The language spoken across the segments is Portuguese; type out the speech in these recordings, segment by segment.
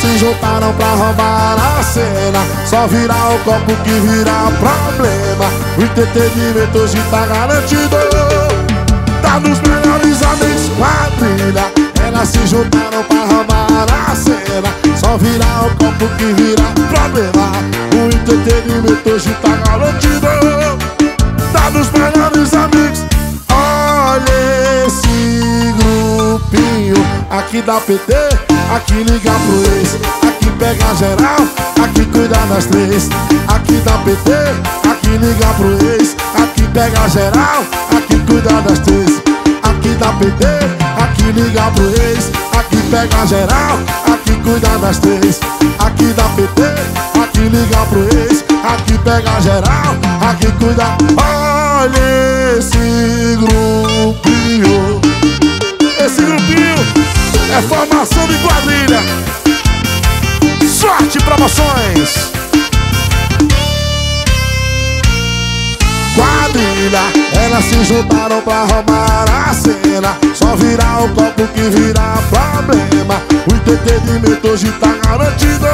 Se juntaram pra roubar a cena. Só virar o copo que vira problema. O entretenimento hoje tá garantido. Tá nos melhores amigos quadrilha. Elas se juntaram pra roubar a cena. Só virar o copo que vira problema. O entretenimento hoje tá garantido. Tá nos melhores amigos. Olha esse grupinho Aqui dá PT, aqui liga pro ex Aqui pega geral, aqui cuida das três. Aqui dá PT, aqui liga pro ex Aqui pega geral, aqui cuida das três. Aqui dá PT, aqui liga pro ex Aqui pega geral, aqui cuida das três. Aqui dá PT, aqui liga pro ex Aqui pega geral, aqui cuida. Olha esse grupinho é formação de quadrilha. Sorte Promoções. Quadrilha, elas se juntaram pra roubar a cena. Só virar o copo que vira problema. O entretenimento hoje tá garantido.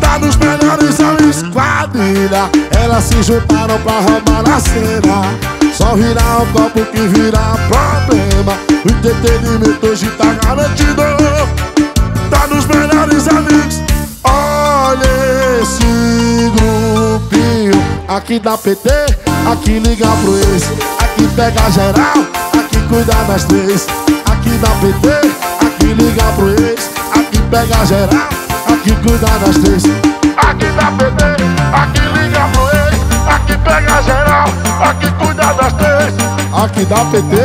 Tá nos melhores amigos Quadrilha, elas se juntaram pra roubar a cena Só virar o copo que vira problema. O entretenimento hoje tá garantido. Tá nos melhores amigos. Olha esse grupinho. Aqui dá PT, aqui liga pro ex. Aqui pega geral, aqui cuida das três. Aqui dá PT, aqui liga pro ex. Aqui pega geral, aqui cuida das três. Aqui dá PT, Aqui dá PT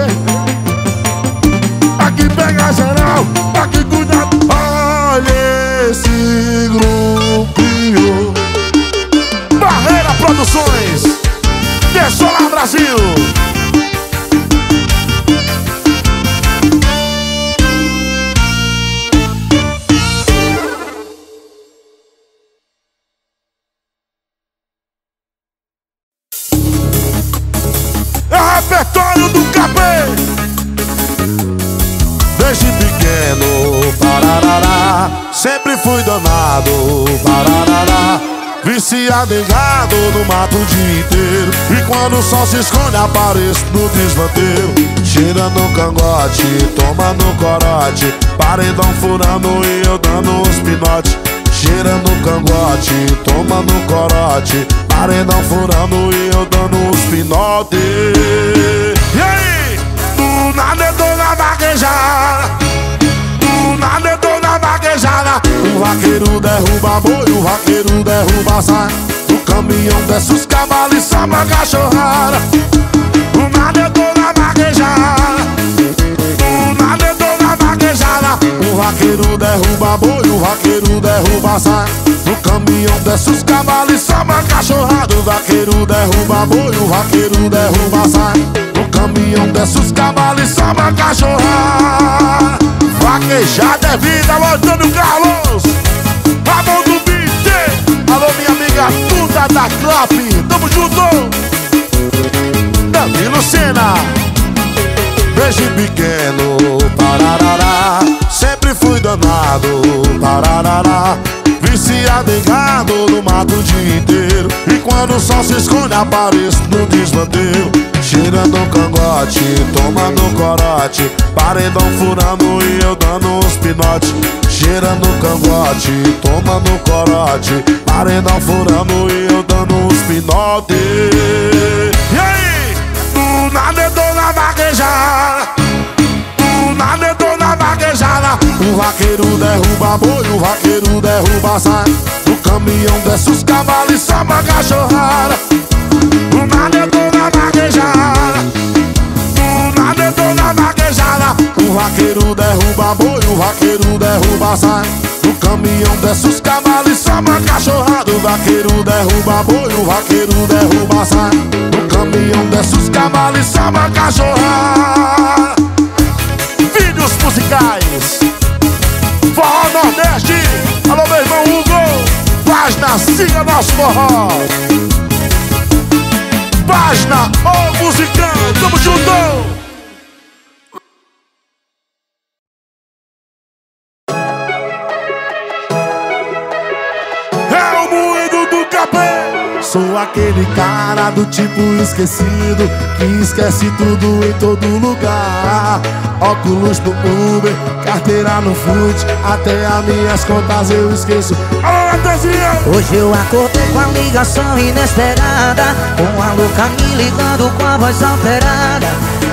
Aqui pega geral, aqui cuida Olha esse grupinho. Barreira Produções Dessolar Brasil Viciado em gado no mato o dia inteiro. E quando o sol se esconde apareço no desvanteiro Cheira no cangote, toma no corote. Paredão furando e eu dando uns pinote. Cheira no cangote, toma no corote. Paredão furando e eu dando uns pinote. E aí? Do nada eu tô na vaquejada na vaquejada. O vaqueiro derruba boi, o vaqueiro derruba sai O caminhão desce os cavalos e samba cachorrada. Do nada eu tô na vaquejada O vaqueiro derruba boi, o vaqueiro derruba sai No caminhão desce os cavalos e samba a cachorrada O vaqueiro derruba boi, o vaqueiro derruba sai No caminhão desce os cavalos e samba a cachorrada Vaquejada é vida, alô Antônio Carlos. Ramon do BT Alô minha amiga Tuda da Clap. Tamo junto. Danilo Sena. Desde pequeno, pararará Sempre fui danado, pararará Viciado em gado no mato o dia inteiro. E quando o sol se esconde apareço no desvanteiro Cheirando cangote, toma no corote Paredão furando e eu dando uns pinote Cheirando cangote, toma no corote Paredão furando e eu dando uns pinote E aí? Do nada eu tô na vaquejada O vaqueiro derruba boi, o vaqueiro derruba sai No caminhão desce os cavalos e samba a cachorrada Do nada eu tô na vaquejada nada eu tô na vaquejada O vaqueiro derruba boi, o vaqueiro derruba sai No caminhão desce os cavalos e samba a cachorrada O vaqueiro derruba boi, o vaqueiro derruba sai No caminhão desce os cavalos e samba a cachorrada Vídeos musicais Forró Nordeste. Alô meu irmão Hugo. Página, siga nosso forró. Página, ô musicão. Tamo junto Sou aquele cara do tipo esquecido Que esquece tudo em todo lugar. Óculos no Uber, carteira no foot Até as minhas contas eu esqueço. Alô, Hoje eu acordei com a ligação inesperada Com a louca me ligando com a voz alterada.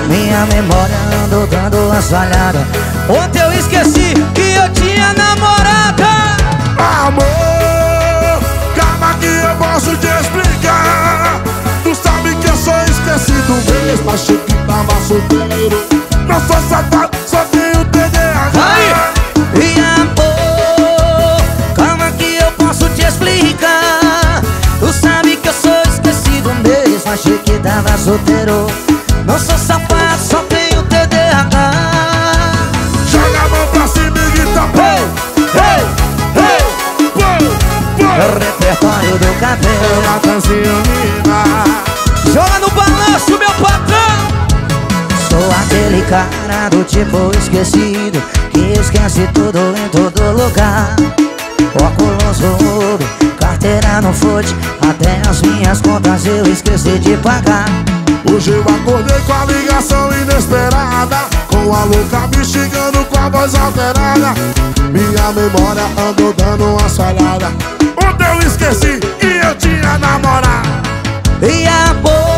Minha memória andou dando uma falhada. Ontem eu esqueci que eu tinha namorada. Amor, calma que eu posso te esquecido mesmo Achei que tava solteiro Não sou safado, só tenho TDAH Vai! E amor, calma que eu posso te explicar? Tu sabe que eu sou esquecido mesmo Achei que tava solteiro Não sou safado, só tenho TDAH Joga a mão pra cima e grita Hey, hey, É repertório do cabelo. Uma canção cara do tipo esquecido Que esquece tudo em todo lugar. Óculos no Uber, carteira no foot Até as minhas contas eu esqueci de pagar. Hoje eu acordei com a ligação inesperada Com a louca me xingando com a voz alterada. Minha memória andou dando uma falhada Ontem eu esqueci que eu tinha namorado. E amor,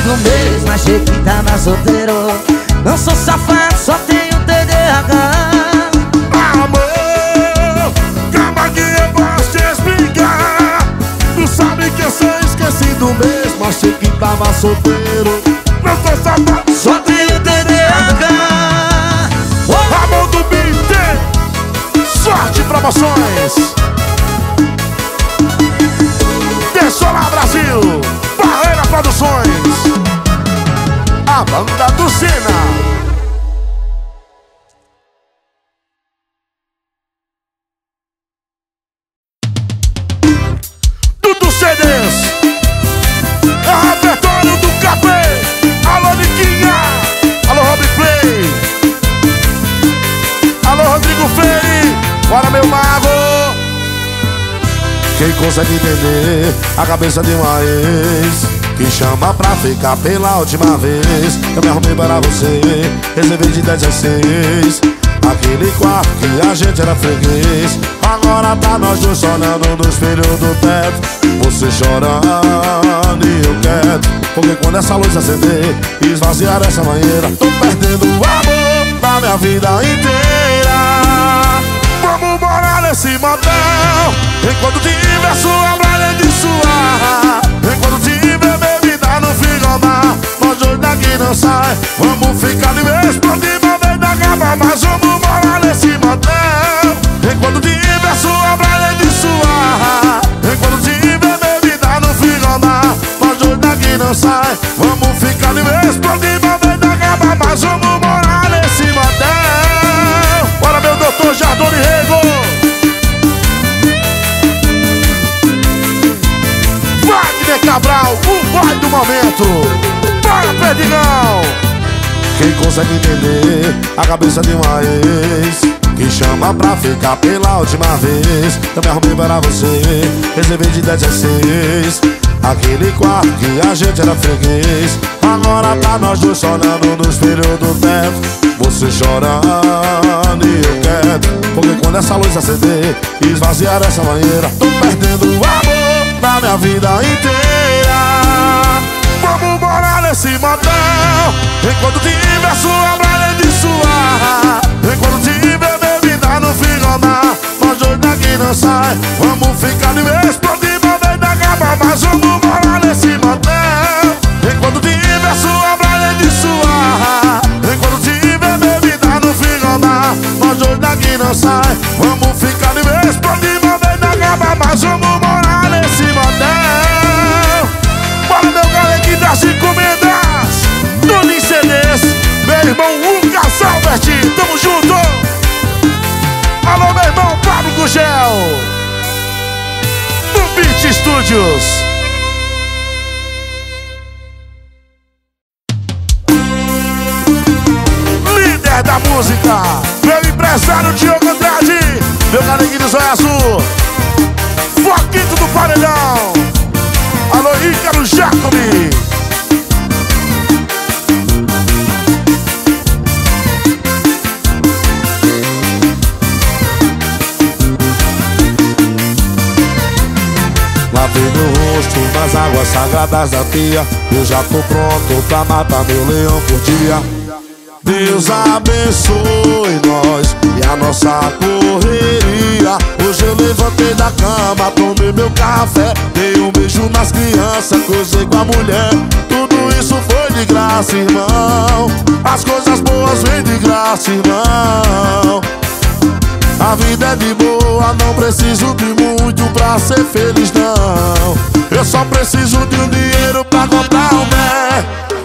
esquecido mesmo Achei que tava solteiro Não sou safado, só tenho TDAH Amor, calma que eu posso te explicar. Tu sabe que eu sou esquecido mesmo Achei que tava solteiro. Não sou safado, Só tenho TDAH Oh, Ramon do Beat Sorte Promoções. Pessoal Brasil Barreira Produções A banda do Sina consegue entender a cabeça de uma ex Que chama pra ficar pela última vez. Eu me arrumei para você, reservei de 10 a 6 Aquele quarto que a gente era freguês. Agora tá nós dois sonhando no espelho do teto. Você chorando e eu quieto. Porque quando essa luz acender Esvaziar essa banheira Tô perdendo o amor da minha vida inteira nesse motel Enquanto tiver sua praia de suar Enquanto tiver bebida no frigobar Nós dois daqui não sai Vamos ficar de vez por cima vez da cama Mas vamos morar nesse motel. Enquanto tiver sua praia de suar Enquanto tiver bebida no frigobar Nós dois daqui não sai Vamos ficar de vez por cima vez da cama Mas vamos morar nesse motel Cabral, o boy do momento. Bora Perdigão Quem consegue entender a cabeça de uma ex Que chama pra ficar pela última vez? Eu me arrumei para você, reservei de 10 a 6 Aquele quarto que a gente era freguês Agora tá nós dois sonhando no espelho do teto Você chorando e eu quieto Porque quando essa luz acender Esvaziar essa banheira Tô perdendo o amor da minha vida inteira Nesse motel Enquanto tiver sua praia de suar Enquanto tiver bebida no frigobar Nós dois daqui não sai. Vamos ficar de vez por cima vez da cama Mas vamos morar nesse motel. Enquanto tiver sua praia de suar Enquanto tiver bebida no frigobar Nós dois daqui não sai. Vamos ficar de vez por cima vez da cama Mas vamos morar nesse motel das encomendas Tony CDs Meu irmão Lucas Albert Tamo junto. Alô meu irmão Pablo Gugel. Do Beat Studios. Líder da música Meu empresário Diogo Andrade. Meu caneguinho do Zóio Azul. Foquito do Paredão Alô, Ícaro Jacobi Lavei meu rosto nas águas sagradas da pia. Eu já tô pronto pra matar meu leão por dia. Deus abençoe nós e a nossa correria. Hoje eu levantei da cama, tomei meu café. Dei um beijo nas crianças, cruzei com a mulher. Tudo isso foi de graça, irmão. As coisas boas vêm de graça, irmão a vida é de boa, não preciso de muito pra ser feliz, não. Eu só preciso de um dinheiro pra comprar um pé.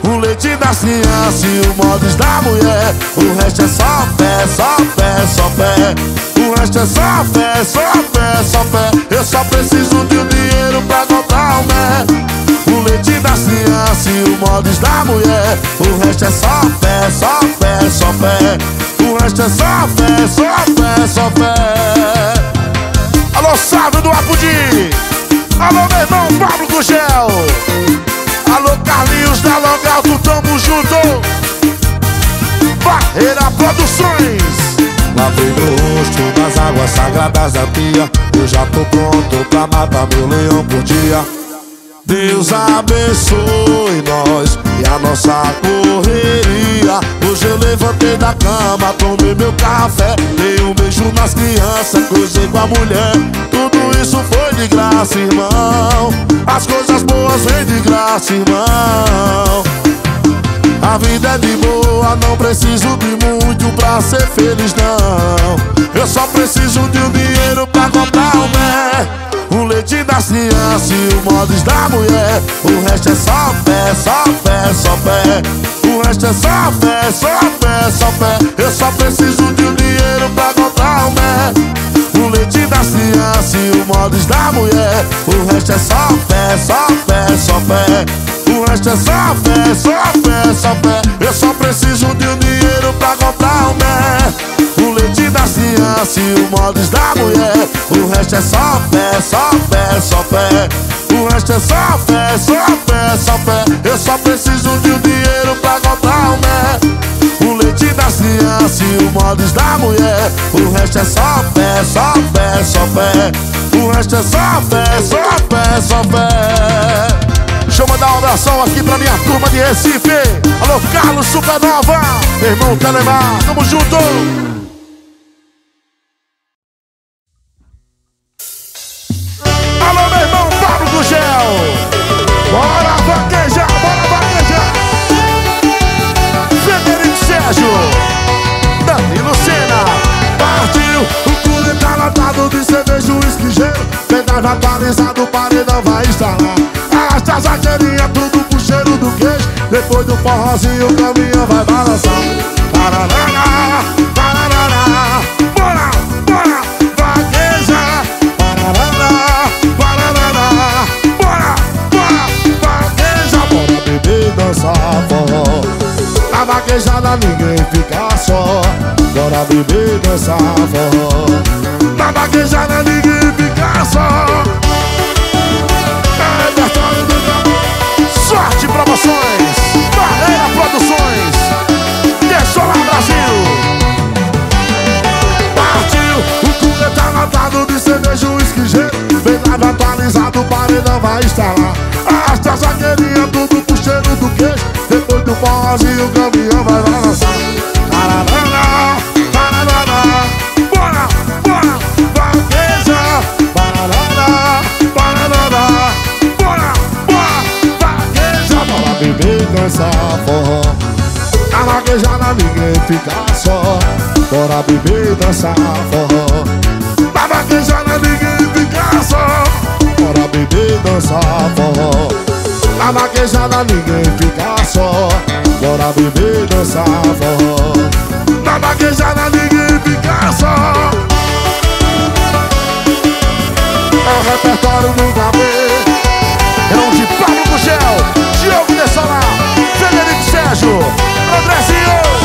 O leite das crianças e o modos da mulher. O resto é só pé, só pé, só pé O resto é só pé, só pé, só pé Eu só preciso de um dinheiro pra comprar um pé. O leite das crianças e o modos da mulher. O resto é só pé, só pé, só pé o resto é só fé, só fé, só fé. Alô, Sábio do Apudi. Alô, meu irmão Pablo Gugel Alô, Carlinhos da Logalto, tamo junto. Barreira Produções. Lavei meu rosto nas águas sagradas da pia. Eu já tô pronto pra matar meu leão por dia Deus abençoe nós e a nossa correria. Hoje eu levantei da cama, tomei meu café Dei um beijo nas crianças, cruzei com a mulher. Tudo isso foi de graça, irmão. As coisas boas vêm de graça, irmão. A vida é de boa, não preciso de muito pra ser feliz, não. Eu só preciso de um dinheiro pra comprar um pé O leite das crianças e o modos da mulher. O resto é só pé, só pé, só pé O resto é só pé, só pé, só pé Eu só preciso de um dinheiro pra comprar um pé O leite das crianças e o modos da mulher. O resto é só pé, só pé, só pé o resto é só fé, só fé, só fé Eu só preciso de um dinheiro pra comprar um mé O leite das crianças e o modos da mulher O resto é só fé, só fé, só fé O resto é só fé, só fé, só fé Eu só preciso de um dinheiro pra comprar um mé O leite das crianças e o modos da mulher O resto é só fé, só fé, só fé O resto é só fé, só fé, só fé Deixa eu mandar um abração aqui pra minha turma de Recife. Alô, Carlos Supernova. Irmão Telemar, tamo junto. Alô, meu irmão Pablo do Gel. Bora vaquejar, bora vaquejar. Federico Sérgio. Danilo Sena Partiu, o clube tá lotado de cerveja, uísque gelo Pedal atualizado, o paredão vai instalar Arrasta a zagueirinha, tudo pro cheiro do queijo. Depois do forrozinho o caminhão vai balançar. Parará, parará Bora, bora, vaqueja. Parará, parará Bora, bora, vaqueja. Bora beber dançar forró. Na vaquejada ninguém fica só. Bora beber dançar forró. Na vaquejada ninguém fica só Promoções, Barreira Produções, Dessolar Brasil. Partiu, o cooler tá lotado de cerveja, uísque gelo. Leve atualizado, o paredão vai instalar. Arrasta a zagueirinha, tudo pro cheiro do queijo. Depois do pós-e o caminhão Bora beber e dançar forró. Na vaquejada ninguém fica só. Bora beber e dançar forró. Na vaquejada ninguém fica só. Bora beber dançar forró. Na vaquejada ninguém fica só. É o repertório do Gabriel É onde Pablo Gugel Diogo de Solar, Frederico Sérgio, Andrezinho,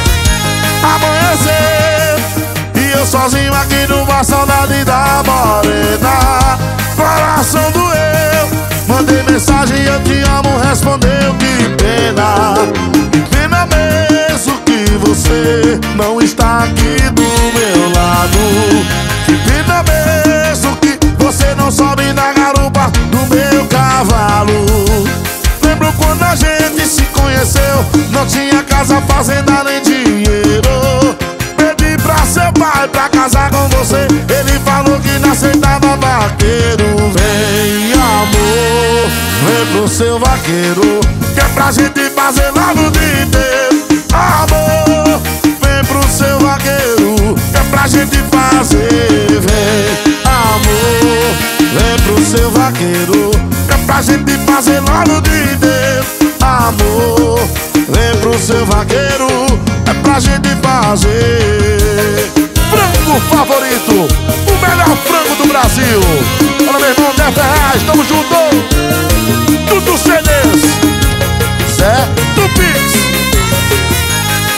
amanhecer. E eu sozinho aqui numa saudade da morena. Coração doeu, mandei mensagem, eu te amo, respondeu que pena. Pena mesmo que você não está aqui do meu lado. Que pena mesmo que você não sobe na garupa do meu cavalo quando a gente se conheceu Não tinha casa, fazenda nem dinheiro. Pedi pra seu pai pra casar com você. Ele falou que não aceitava vaqueiro Vem amor, vem pro seu vaqueiro Que é pra gente fazer lá no dia inteiro. Amor, vem pro seu vaqueiro Que é pra gente fazer. Vem amor, vem pro seu vaqueiro Que pra gente fazer no dia inteiro amor Vem pro seu vaqueiro É pra gente fazer. Frango favorito O melhor frango do Brasil. Olha meu irmão, 10 reais, tamo junto. Tudo CDs Zé do Pix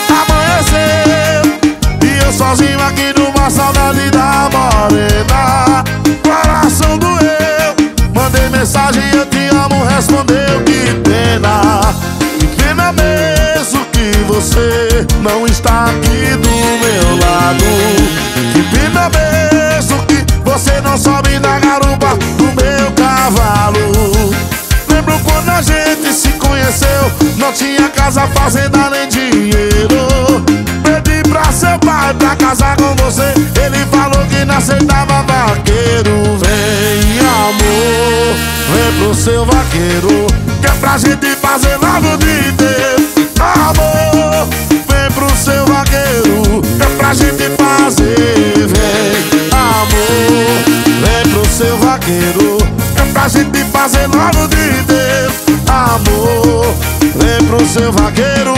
Amanheceu E eu sozinho aqui numa saudade da morena. Coração doeu Mandei mensagem, você não está aqui do meu lado. Que pena mesmo que você não sobe na garupa do meu cavalo. Lembro quando a gente se conheceu Não tinha casa, fazenda nem dinheiro. Pedi pra seu pai pra casar com você Ele falou que não aceitava vaqueiro. Vem amor, vem pro seu vaqueiro que é pra gente fazer no dia inteiro pra gente fazer, vem Amor, vem pro seu vaqueiro. Que é pra gente fazer no dia inteiro Amor, vem pro seu vaqueiro.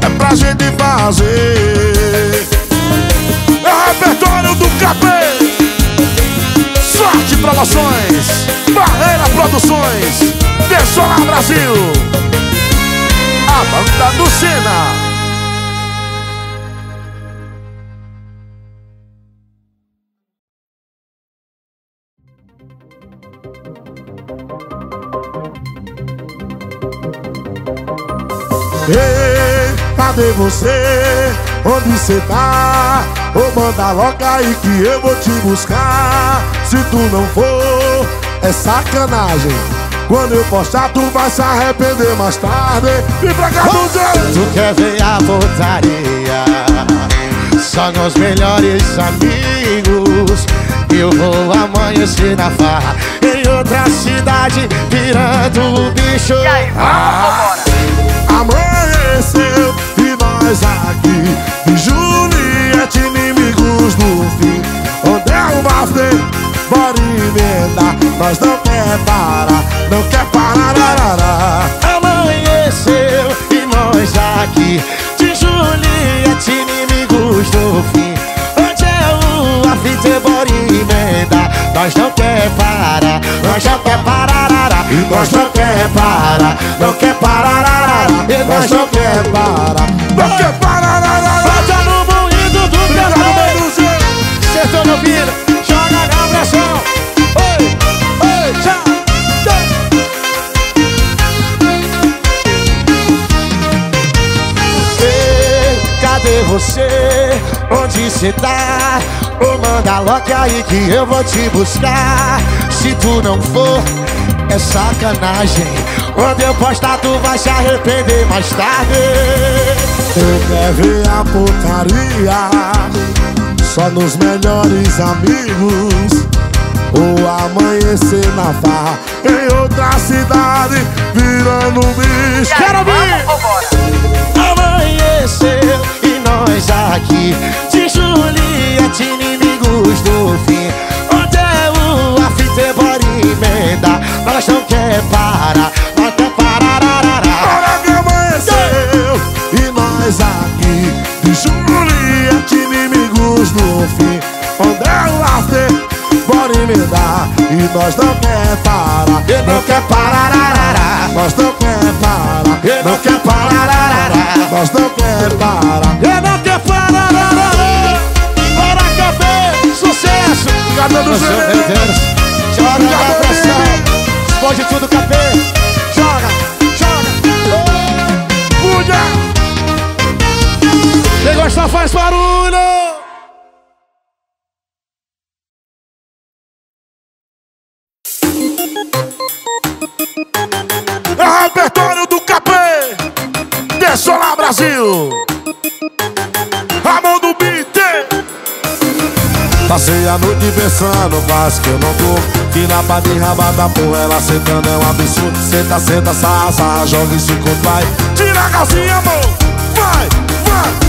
É pra gente fazer. É o repertório do capê. Sorte Promoções. Barreira Produções. Dessolar Brasil. A banda do Sena Ei, cadê você? Onde cê tá? Ou manda logo aí que eu vou te buscar Se tu não for, é sacanagem quando eu postar, tu vai se arrepender mais tarde. E pra cá, oh! Tu quer ver a putaria? Só nos melhores amigos. Eu vou amanhecer na farra em outra cidade, virando o bicho. E aí, ah, amanheceu e nós aqui. E Juliette, inimigos do fim. Onde é o bafê? bora emendar Nós não quer parar, não quer parar arará. Amanheceu e nós aqui De Juliette, inimigos do fim Onde é o afite, bora emendar Nós não quer parar, nós não quer parar. Nós não quer parar, não quer parar. Nós não quer parar, não quer parar. Bota no moído do café Cê tá ouvindo? você Onde cê tá? Ou manda logo aí que eu vou te buscar. Se tu não for, é sacanagem. Onde eu postar tu vai se arrepender mais tarde. Eu quero ver a putaria? Só nos melhores amigos. Ou amanhecer na farra Em outra cidade Virando bicho. Quero vir! Amanheceu nós aqui. De Juliette, inimigos do fim. Onde é o after bora emenda Nós não quer parar, quer parar Hora que amanheceu. E nós aqui. De Juliette, inimigos no fim. Onde é o after bora emendar E nós não quer parar. E não quer parar, Nós não quer parar. E não quer parar Nós não quer parar Obrigado do Deus, Joga na pressão Explode tudo, capê. Joga, joga Puja Quem gosta faz barulho Passei a noite pensando, quase que eu não tô. Que na pá de rabada, porra, ela sentando é um absurdo. Senta, senta, sarra, sarra, joga e se vai Tira a calcinha, amor,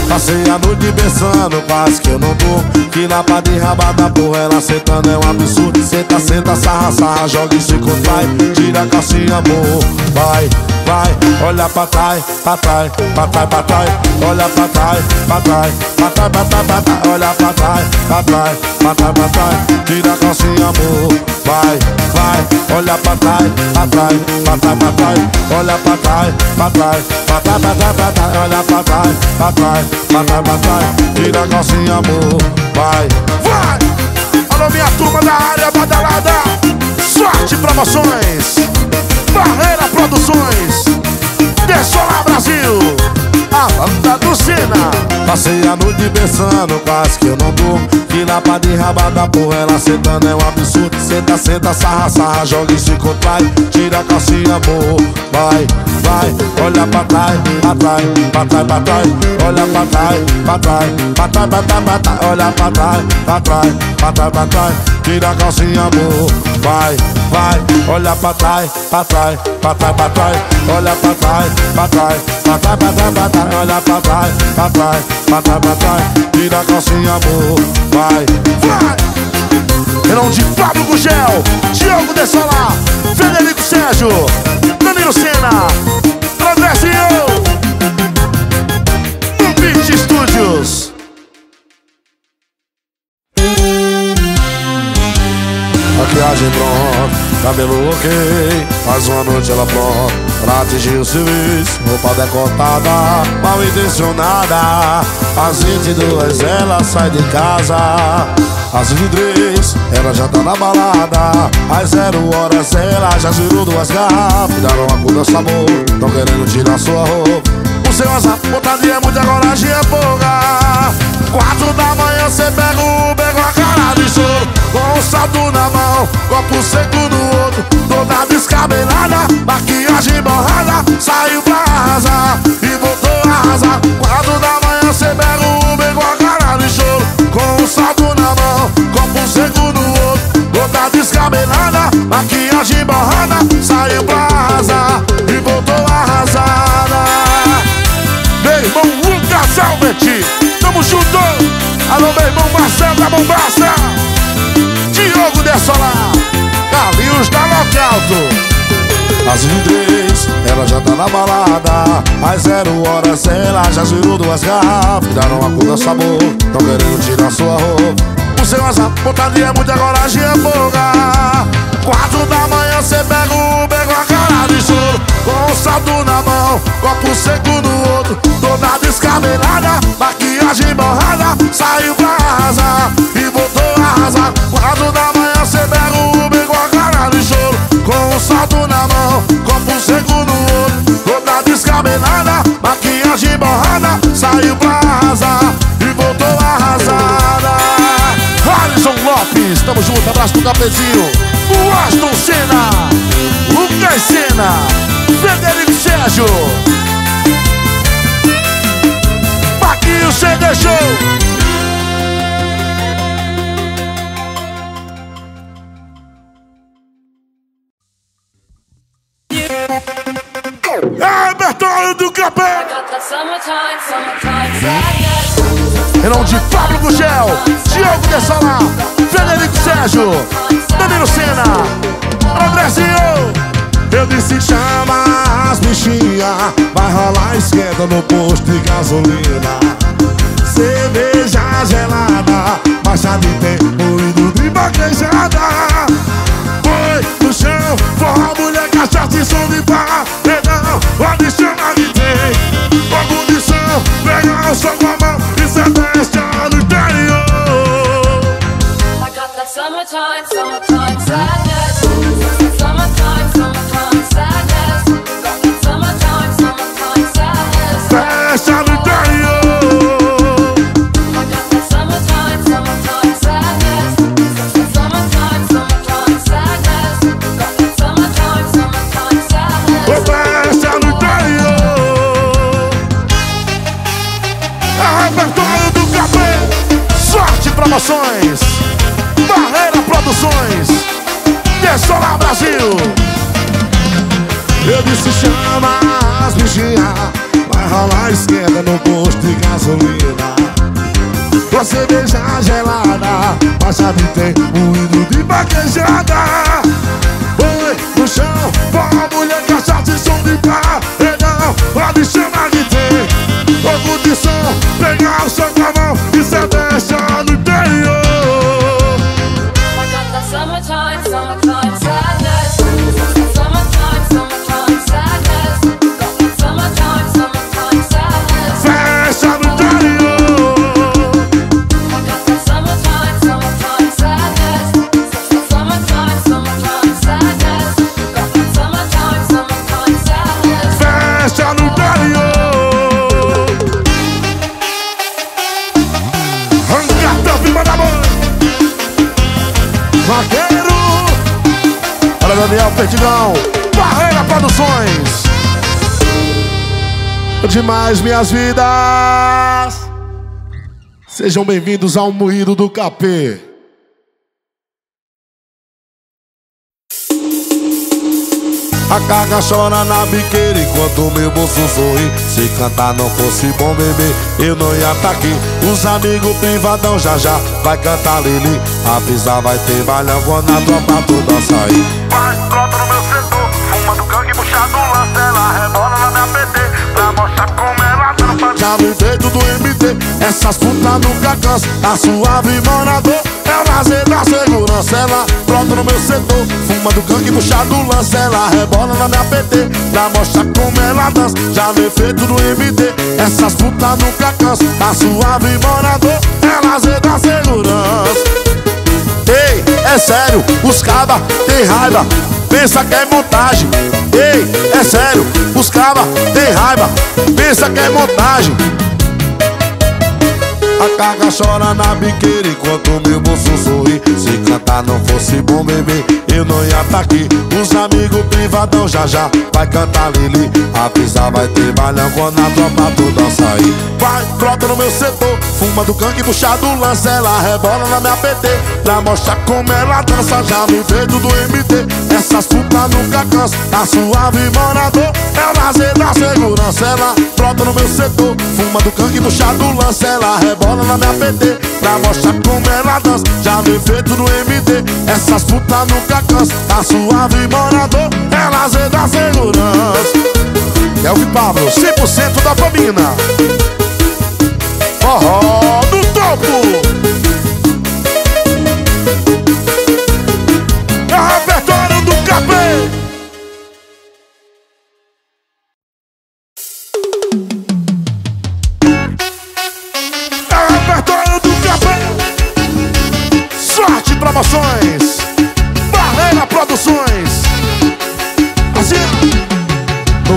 Passei a noite pensando, quase que eu não tô Que na pá de rabada, porra, ela sentando é um absurdo Senta, senta, sarra, sarra, joga e se vai Tira a calcinha, amor, vai, vai Olha pra trás, pra trás, pra trás, pra trás Olha pra trás, pra trás, pra trás, pra trás, pra trás Olha pra trás, pra trás, pra trás, pra trás Tira a calcinha, amor, vai, vai Olha pra trás, pra trás, pra trás, pra trás Olha pra trás, pra trás, pra trás, pra trás, pra trás Olha pra trás, pra trás, pra trás Tira a calcinha, amor, vai, vai. Alô, minha turma da área badalada. Sorte Promoções. Barreira Produções. Dessolar Brasil A banda do Sena Passei a noite pensando, quase que eu não durmo Que na pá de rabada, porra, ela sentando é um absurdo Senta, senta, sarra, sarra, joga e se contrai Tira a calcinha, amor, vai, vai Olha pra trás, pra trás, pra trás, pra trás Olha pra trás, pra trás, pra trás, pra trás, pra trás Olha pra trás, pra trás, pra trás, pra trás Tira a calcinha, amor, vai, vai Olha pra trás, pra trás, pra trás, pra trás Olha pra trás, pra trás, pra trás, pra trás, pra trás Olha pra trás, pra trás, pra trás, pra trás. Tira a calcinha, amor, vai, vai. Verão de Pablo Gugel, Diogo Dessolar, Federico Sérgio, Danilo Sena, Andrezinho, no Beat Studios. Maquiagem pronta, cabelo ok. Mais uma noite ela pronta Pra atingir o serviço Roupa decotada, mal intencionada. Às 22 ela sai de casa. Às 23 ela já tá na balada. Às 0 horas ela já girou duas garrafas. Tiraram a do sabor Tão querendo tirar sua roupa. O seu azar, pontaria é muita coragem é pouca Quatro da manhã cê pega o Uber com a cara de choro. Com o salto na mão, copo seco no outro Toda descabelada, maquiagem borrada Saiu pra arrasar e voltou a arrasar Quatro da manhã cê pega o Uber com a cara de choro Com o salto na mão, copo seco no outro Toda descabelada, maquiagem borrada Saiu pra arrasar e voltou arrasada meu irmão Lucas Alvete, tamo junto! Alô, meu irmão Marcelo da Bombaça! Diogo Dessolar, Carlinhos da Localto! Às 23, ela já tá na balada. Às zero horas ela já zerou duas garrafas. Tiraram a cor do sabor, tão querendo tirar sua roupa. O seu azar, pontaria é muita coragem é pouca Quatro da manhã cê pega o Uber com a cara de choro. Com o salto na mão, copo seco no outro. Toda descabelada, maquiagem borrada. Saiu pra arrasar e voltou a arrasar. Quatro da seco no outro Toda descabelada, maquiagem borrada Saiu pra arrasar e voltou arrasada. Alisson Lopes, tamo junto, abraço do Capezinho O Aston Senna, Lucas Senna, Frederico Sérgio. Paquinho CD Show Capé. Em nome de Fábio Gugel, Diogo Dessalá, Frederico Sérgio, Danilo Sena, Andrezinho. Eu disse chama as bichinhas Vai rolar esquenta no posto de gasolina Cerveja gelada Baixada e tem moído de baquejada Foi no chão, forró, mulher, cachaça e som de barra Promoções, Barreira Produções, Dessolar Brasil. Eu disse chama as bichinhas, vai rolar esquerda no posto de gasolina. Com cerveja gelada, passa de tem um de vaquejada. Foi no chão, com mulher, cachaça e som de pá. Pode chamar de ter. Fogo de som, pegar o som Demais, minhas vidas. Sejam bem-vindos ao Moído do Capê. A carga chora na biqueira enquanto meu bolso sorri Se cantar não fosse bom bebê, eu não ia tá aqui Os amigos privadão já já vai cantar Lili Avisa vai ter balhão quando a tropa toda sair Vai, brota no meu setor, fuma do gangue puxado Já me feito do MT, essas putas nunca cansam Tá suave, morador. É o lazer da segurança Ela brota no meu setor. Fuma do gangue, puxa do lance Ela rebola na minha PT Pra mostrar como ela dança vê feito no MD Essas putas nunca cansam Tá suave morador. É lazer da segurança. Ei, é sério, os cabas tem raiva Pensa que é montagem. Ei, é sério, os tem raiva. Pensa que é montagem a carga chora na biqueira enquanto meu bolso sorri. Se cantar não fosse bom bebê, eu não ia tá aqui. Os amigos privadão já já vai cantar Lili. Avisa vai ter balhão quando a tropa toda sair. Vai, brota no meu setor, fuma do canque puxado lança Ela rebola na minha PT Pra mostrar como ela dança Já me veio do MT Essas putas nunca cansam Tá suave morador. É o lazer da segurança Ela brota no meu setor Fuma do canque puxado lança Ela rebola na minha PT Pra mostrar como ela dança. Já vi feito no MD Essas putas nunca cansam Tá suave morador É lazer da segurança. Elvio Pablo, 100% da família Forró do topo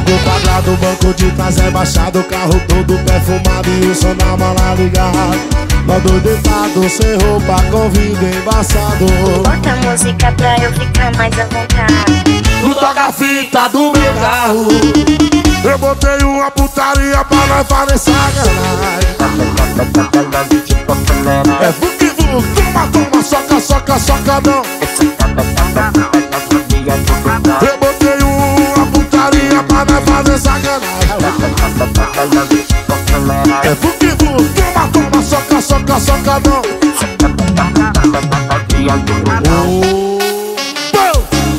Google quadrado, banco de trás é baixado, carro todo perfumado e o som na mala ligado. Modo deitado, sem roupa, com vidro embaçado. Bota a música pra eu ficar mais à vontade. No toca-fita do meu carro. Eu botei uma putaria pra nós fazer sacanagem. É Vuki Vuki, toma, toma, soca, soca, socadão. Eu pra nós fazer sacanagem. É funk funk, toma, toma, soca, soca, socadão Oh, bom,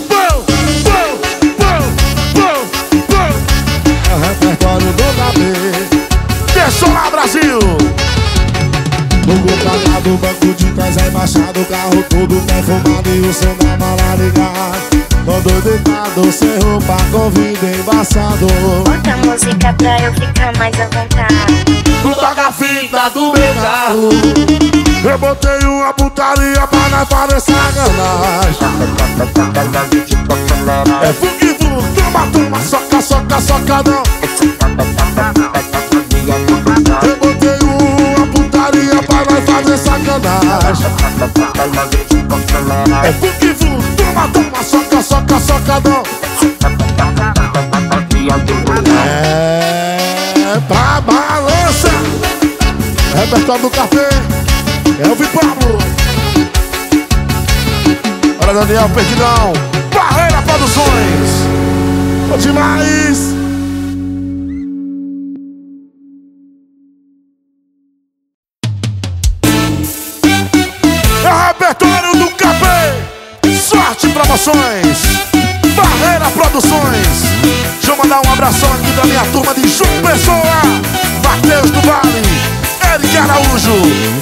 bom, bom, É repertório do KB Deixou lá, Brasil. No do banco de trás é baixado O carro todo perfumado e o som da mala ligado Todo deitado, sem roupa, com vida embaçado. Bota música pra eu ficar mais à vontade. Tu toca a fita do meu carro. Eu botei uma putaria pra nós fazer sacanagem É funk funk, toma, toma, soca, soca, soca não Eu botei uma putaria pra nós fazer sacanagem. É funk funk, toma, toma, soca, É pra balança. Repertório do café. É o Pablo. Olha Daniel Perdidão Barreira Produções. Demais Sorte Promoções Barreira Produções. Deixa eu mandar um abração aqui da minha turma de João Pessoa. Matheus do Vale. Eric Araújo.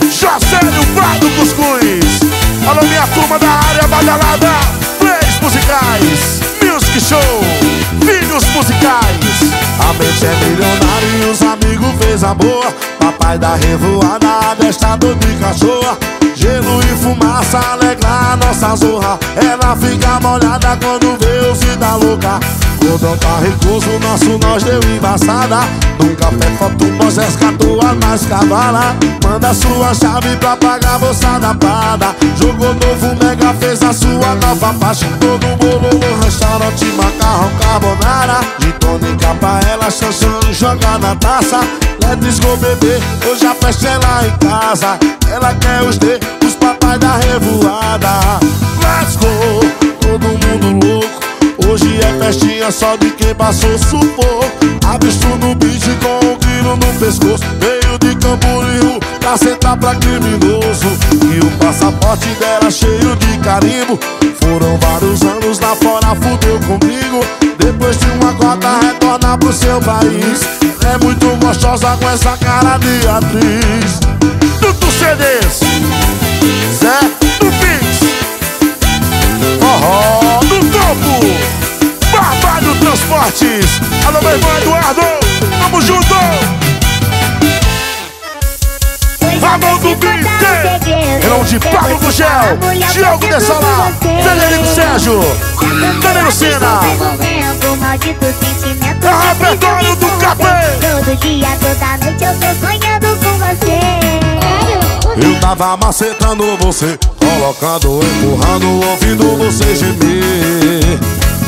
Jocélio Prado Cuscuz. Alô minha turma da área badalada. Plays musicais. Music Show. Filhos musicais. A mente é milionária e os amigos fez amor Papai da revoada adestado de cachorro Gelo e fumaça alegra nossa zorra. Ela fica molhada quando vê os vida louca. Quando tá recurso, nosso nós deu embaçada. No café foto resgatou a mais cavala Manda sua chave pra pagar a bolsa da prada Jogou novo mega, fez a sua nova parte Todo bolo restaurante, macarrão, carbonara. De tônica pra ela, chanchando, joga na taça. Let's go bebê, hoje a festa é lá em casa. Ela quer os D, os papai da revoada go, todo mundo louco. Hoje é festinha só de quem passou sufoco. Avisto no beat com um tiro no pescoço. Veio de Camboriú pra sentar pra criminoso. E o passaporte dela cheio de carimbo. Foram vários anos lá fora, fudeu comigo. Depois de uma cota retorna pro seu país. Ela é muito gostosa com essa cara de atriz. Tudo CDs Do Pix. Do Topo. Barbalho Transportes. Alô meu irmão Eduardo. Tamo junto. Ramon do Grite Irão de Pablo do Gel Diogo de Solar Federico Sérgio. Danilo Sena. É repertório do Capê. Todo dia, toda noite eu tô sonhando com você Eu tava macetando você Colocando, empurrando, ouvindo você gemer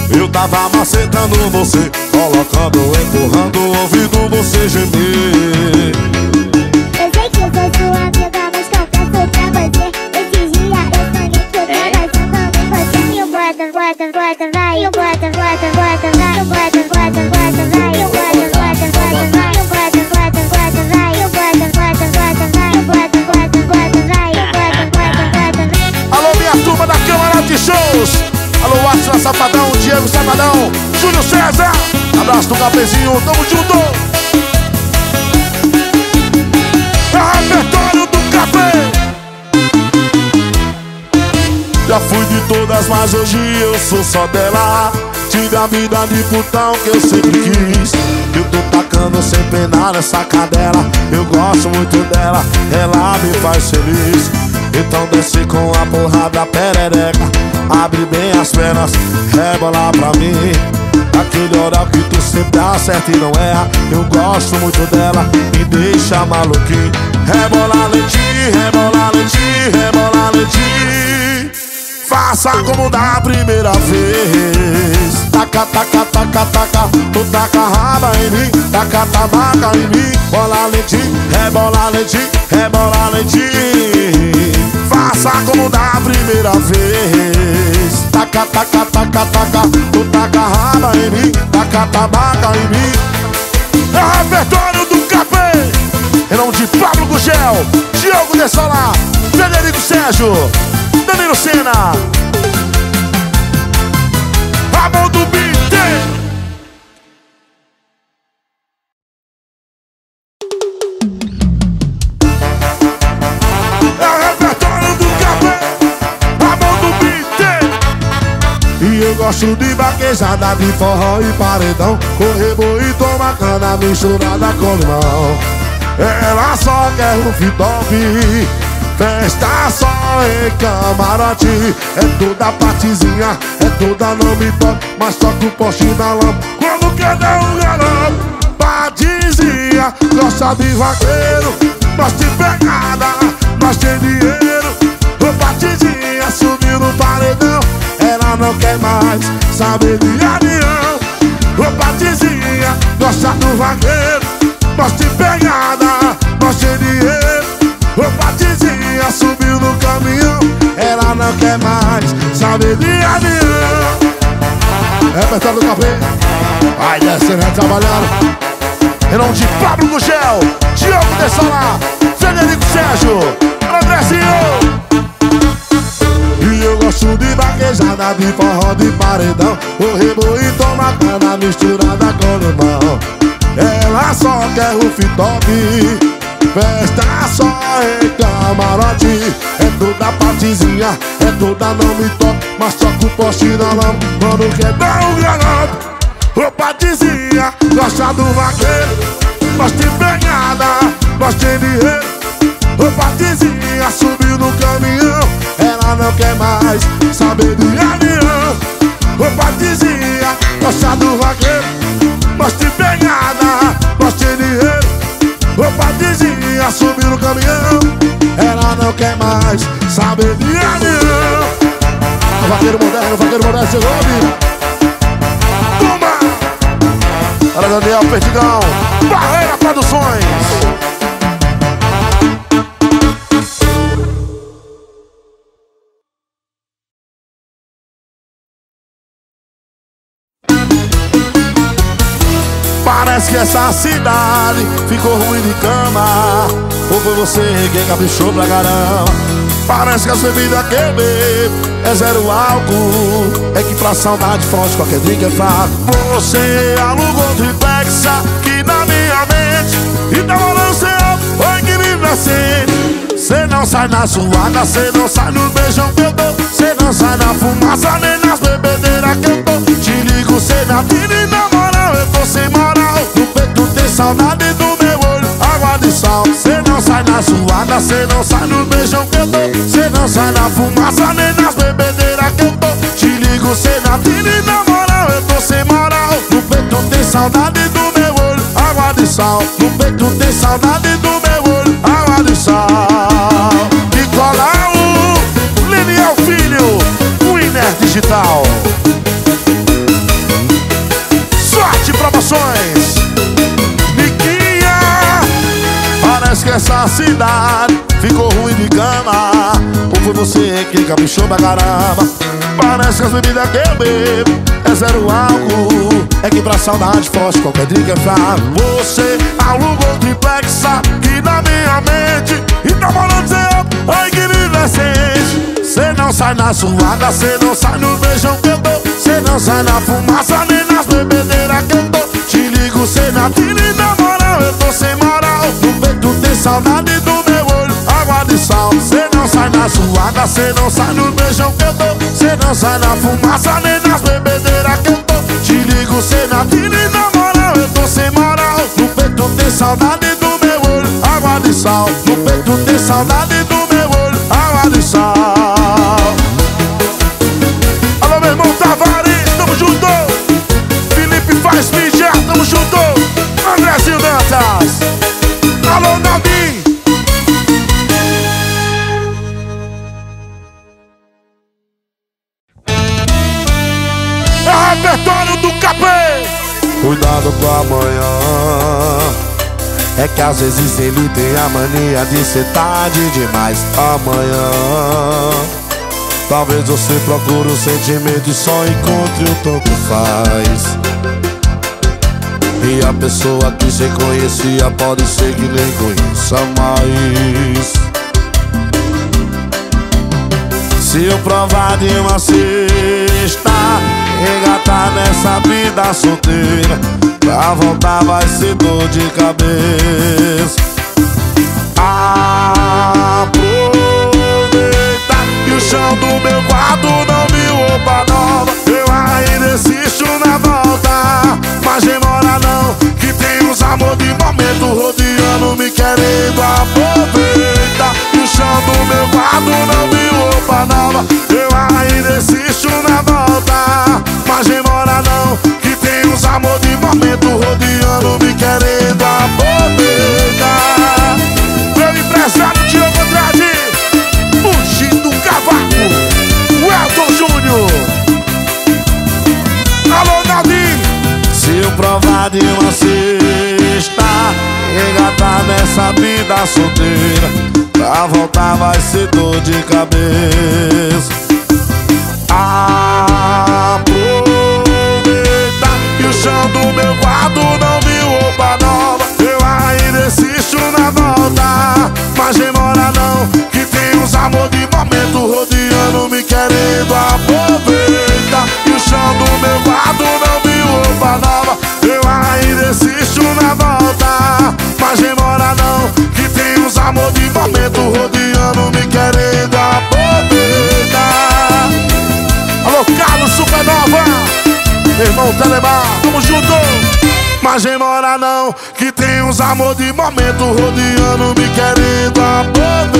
Eu tava macetando você Colocando, empurrando, ouvindo você gemer Eu sei que eu sou sua amiga, mas confesso pra você Esse dia eu sonhei que eu tava sentando em você E o bota, bota, bota, vai E o bota, bota, bota, vai E o bota, Watson Safadão, Diego Safadão Júlio César. Abraço do Capezinho, tamo junto. É repertório do café. Já fui de todas, mas hoje eu sou só dela. Tive a vida de putão que eu sempre quis. Eu tô tacando sem penar nessa cadela. Eu gosto muito dela, ela me faz feliz. Então desce com a porrada perereca Abre bem as pernas, rebola pra mim. Aquele oral que tu sempre acerta e não erra. Eu gosto muito dela, me deixa maluquinho. Rebola lentinho, rebola lentinho, rebola lentinho Faça como da primeira vez. Taca, taca, taca, taca Tu taca raba em mim. Taca tabaca em mim. Bola lentinho, rebola lentinho Rebola lentinho Faça como da primeira vez. Taca, taca, taca, taca Tu taca raba em mim Taca tabaca em mim. É repertório do Capê Em nome de Pablo Gugel Diogo Dessolar Federico Sérgio Danilo Sena. Gosto de vaquejada, de forró e paredão. Com rebo e toma cana misturada com limão. Ela só quer um fitop Festa só em camarote. É toda partezinha, é toda não me toque Mas toca o poste na lama. Quando quer dar um galope Partezinha, gosta de vaqueiro Gosta de pegada, gosta de dinheiro. Partezinha, subiu no paredão não quer mais saber de avião. Ô partezinha, gosta do vaqueiro. Pegada, gosta de dinheiro. Ô partezinha, subiu no caminhão. Ela não quer mais saber de avião. Repertório do café. Vai descendo, trabalhando. Nome de Pablo Gugel, Diogo Dessolar, Federico Sérgio, Andrezinho. Gosto de vaquejada, de forró, de paredão. O rebo e cana misturada com limão. Ela só quer o fitop Festa só em camarote É toda partezinha, é toda não me toque Mas toca o poste na lama Quando quer dar um galope Ô patizinha, gosta do vaqueiro. Gosta de pegada, gosta de dinheiro Ô patizinha, quer mais saber de avião Ô patizinha, gosta do vaqueiro Gosta de pegada, gosta de dinheiro Ô patizinha, subiu no caminhão Ela não quer mais saber de avião O vaqueiro moderno, o vaqueiro moderno chegou, amigo Toma! Para Daniel Perdigão, Barreira Produções. Parece que essa cidade ficou ruim de cama. Ou foi você quem caprichou pra caramba. Parece que as bebidas que eu é zero álcool. É que pra saudade forte qualquer drink é fraco Você alugou triplex aqui na minha mente. E tá seu oi que me presente Cê não sai na suada, cê não sai no beijão que eu dou. Cê não sai na fumaça nem nas bebedeiras que eu tô. Te ligo, cê na tira e na moral eu tô sem moral. No peito tem saudade do meu olho, água de sal. Cê não sai na suada, cê não sai no beijão que eu dou Cê não sai na fumaça nem nas bebedeiras que eu tô. Te ligo, cê na tira e na moral eu tô sem moral. No peito tem saudade do meu olho, água de sal. No peito tem saudade do meu olho, água de sal. Nicolau, Liniel Filho, Winner Digital Niquinha. Parece que essa cidade ficou ruim de cama. Ou foi você que caprichou pra caramba? Parece que as bebidas que eu bebo é zero álcool. É que pra saudade forte qualquer drink é fraco. Você alugou o triplex aqui na minha mente. E tá morando seu ai que me decente. Cê não sai na suada, cê não sai no beijão que eu dou. Cê não sai na fumaça nem nas bebedeiras que eu tô Te ligo, cê na e na moral. Eu tô sem moral No peito tem saudade do meu olho, água de sal Cê não sai na suada, cê não sai no beijão que eu dou. Cê não sai na fumaça nem nas bebedeiras que eu tô. Te ligo, cê na e na moral. Eu tô sem moral No peito tem saudade do meu olho, água de sal No peito tem saudade do meu olho, água de sal Cuidado com amanhã É que às vezes ele tem a mania de ser tarde demais Amanhã. Talvez você procure o sentimento e só encontre o tom que faz. E a pessoa que cê conhecia pode ser que nem conheça mais. Se eu provar de uma cesta Engatar nessa vida solteira Pra voltar vai ser dor de cabeça. Aproveita que o chão do meu quarto não viu roupa nova. Eu ainda insisto na volta Mas demora não Que tem uns amor de momento Rodeando, me querendo. Aproveita que o chão do meu quarto não viu roupa nova. Eu ainda insisto na volta Mas demora não Que tem uns amor de momento Rodeando, me querendo Aproveita Meu empresário Diogo Andrade Fugindo Cavaco O Elton Júnior. Alô, Naldinho Se eu provar de uma cesta Engatar nessa vida solteira Pra voltar vai ser dor de cabeça chão do meu quarto não viu roupa nova. Eu ainda insisto na volta Mas demora não Que tem uns amor de momento Rodeando, me querendo Aproveita. Que o chão do meu quarto não viu roupa nova. Eu ainda insisto na volta Mas demora não Que tem uns amor de momento Rodeando, me querendo Aproveita irmão Telemar, tamo junto. Mas demora não Que tem uns amor de momento Rodeando, me querendo aproveitar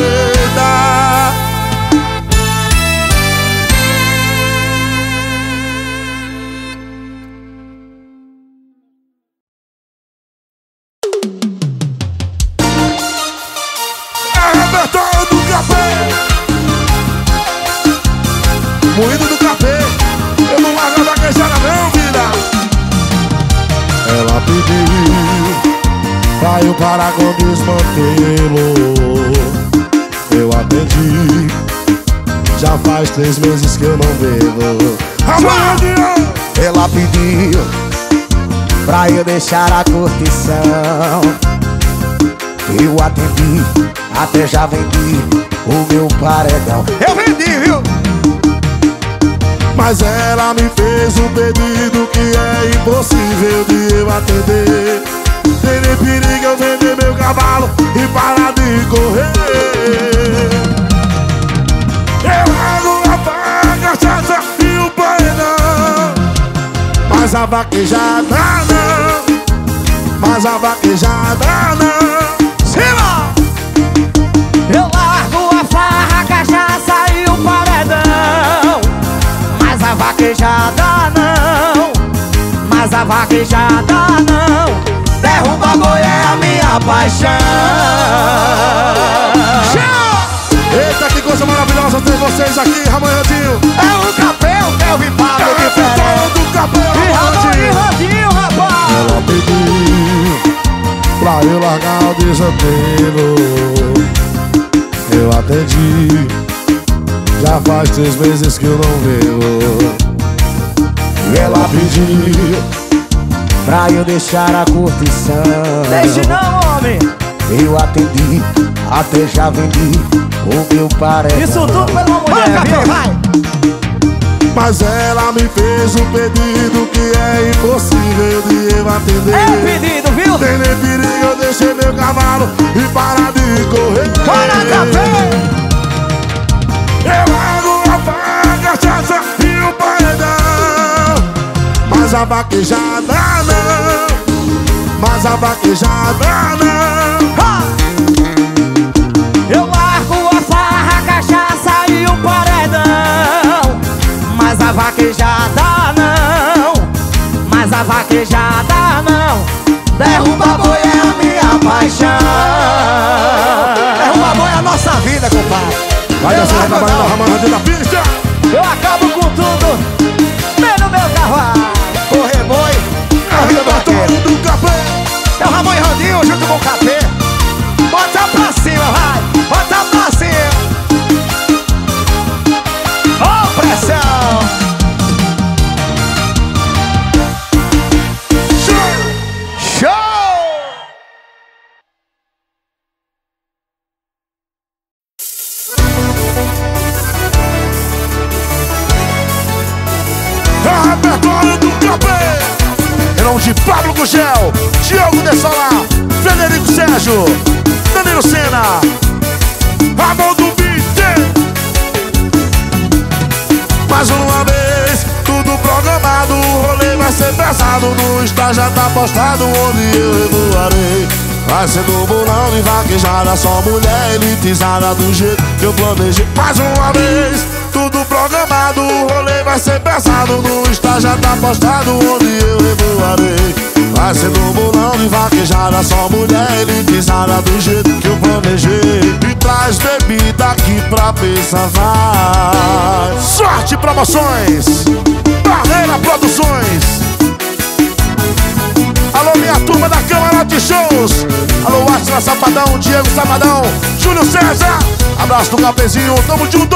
Pra eu parar com desmantelo Eu atendi Já faz três meses que eu não bebo. Ela pediu pra eu deixar a curtição. Eu atendi, até já vendi o meu paredão. Eu vendi, viu? Mas ela me fez um pedido que é impossível de eu atender Nem perigo eu vender meu cavalo e parar de correr. Eu largo a vaca, cachaça e o paredão. Mas a vaquejada não Mas a vaquejada não Cima! Eu largo a farra, a cachaça e o paredão. Mas a vaquejada não Mas a vaquejada não Boi é a minha paixão. Eita, que coisa maravilhosa ter vocês aqui, Ramon Radinho É o capel, Kelvin Pablo diferente do cabelo, E Ramon e Rodinho, rapaz. Ela pediu pra eu largar o desanteno Eu atendi. Já faz três meses que eu não vejo E ela pediu Pra eu deixar a curtição Deixe não, homem Eu atendi, até já vendi o meu paredão Isso tudo pela mulher, viu? vai! Mas ela me fez um pedido que é impossível de eu atender É pedido, viu? Tem nem perigo, eu deixei meu cavalo e parar de correr Para café! Eu a vaquejada não. Mas a vaquejada não. Ha! Eu largo a farra, a cachaça e o paredão. Mas a vaquejada não. Mas a vaquejada não. Derruba boi é a minha paixão. Derruba boi é a nossa vida, compadre. Vai Eu descer, largo trabalhando não. a ramada da pista. Eu acabo com tudo Do café. É o Ramon e Randinho junto com o Capé Bota pra cima, vai. Bota pra cima. Ó oh, pressão. Show! Show Repertório Diogo Gel, Diogo Dessolar, Frederico Sérgio, Danilo Sena, Ramon do Mais uma vez, tudo programado, o rolê vai ser pesado, no Insta já tá postado onde eu revoarei. Vai ser no bolão e vaquejada, só mulher elitizada do jeito que eu planejei. Mais uma vez, programado, o rolê vai ser pesado, no Insta já tá postado onde eu revoarei. Vai ser no bolão de vaquejada Só mulher. Elitizada do jeito que eu planejei. E traz bebida aqui pra pensar vai. Sorte Promoções. Barreira Produções. Alô minha turma da Camarote Shows. Alô Astro Safadão, Diego Safadão Júlio César. Abraço do Capezinho, tamo junto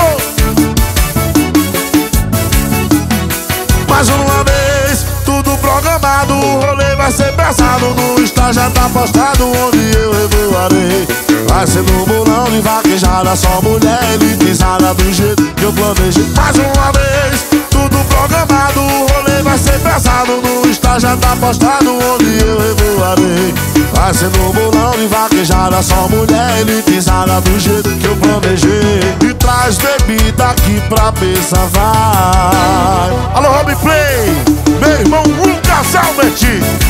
Mais uma vez, tudo programado. O rolê vai ser pesado No Insta já tá postado onde eu revoarei Vai ser no bolão de vaquejada Só mulher elitizada do jeito que eu planejei. Mais uma vez, tudo programado Vai ser pesado No Insta já tá postado onde eu revoarei. Vai ser no bolão de vaquejada Só mulher elitizada do jeito que eu planejei. E traz bebida aqui pra mesa, vai. Alô, Rob Play meu irmão Lucas Albert,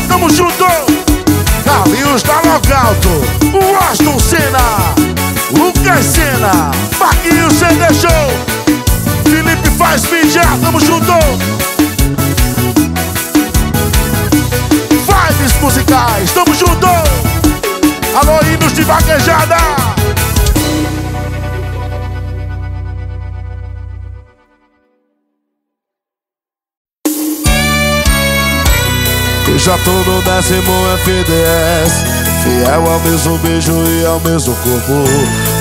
tamo junto. Carlinhos da Logalto O Aston Senna Lucas Senna Marquinhos CD Show Felipe Faz Mídia, tamo junto Vibes musicais, tamo junto! Alô, hinos de vaquejada! Já tô no décimo FDS Fiel ao mesmo beijo e ao mesmo corpo.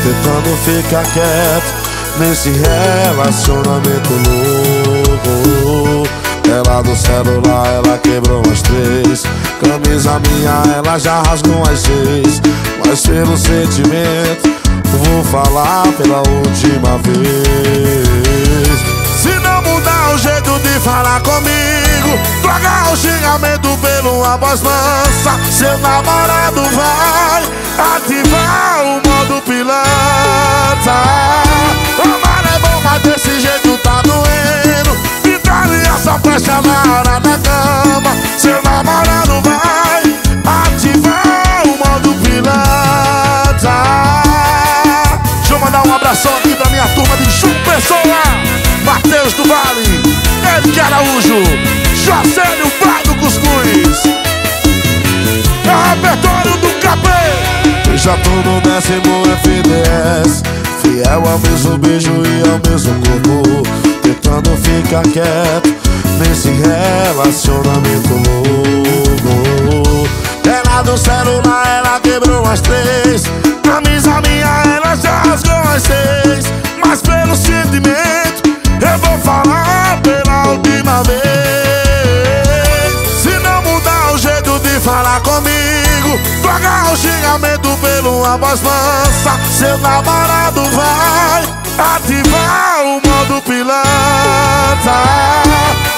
Tentando ficar quieto Nesse relacionamento louco. Ela do celular, ela quebrou as três Camisa minha, ela já rasgou as seis Mas pelo sentimento Vou falar pela última vez. Se não mudar o jeito de falar comigo Traga o xingamento pelo voz mansa Seu namorado vai ativar o modo pilantra. Amar é bom, mas desse jeito tá doendo Só fecha na hora da cama. Seu namorado vai ativar o modo pilantra Deixa eu mandar um abração aqui pra minha turma de João Pessoa Matheus do Vale Eric Araújo Jocélio Pai do Cuscuz. É repertório do Capê. Já tô no décimo FDS Fiel ao mesmo beijo e ao mesmo corpo Tentando ficar quieto Nesse relacionamento louco Ela do celular, ela quebrou as três. Camisa minha, ela já rasgou as seis. Mas pelo sentimento Eu vou falar pela última vez. Falar comigo Pagar o xingamento pelo voz mansa Seu namorado vai ativar o modo pilantra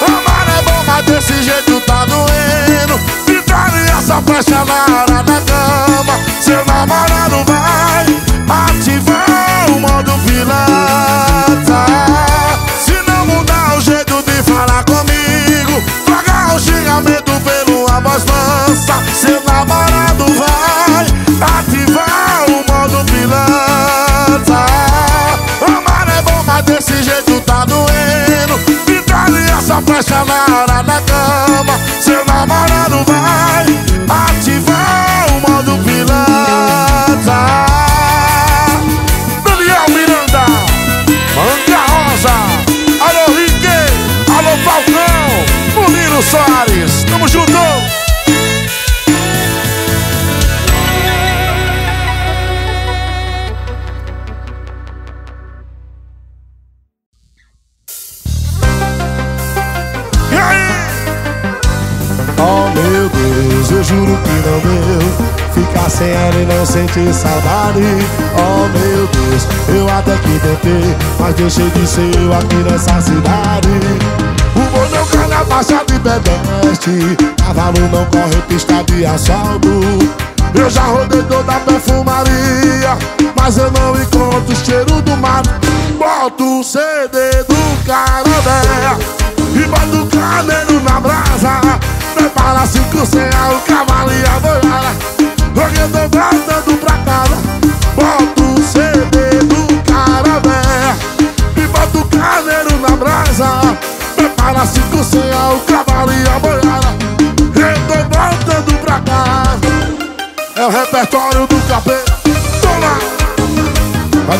Amar é bom, mas desse jeito tá doendo Ficaria só fecha na hora da cama. Seu namorado vai ativar o modo pilantra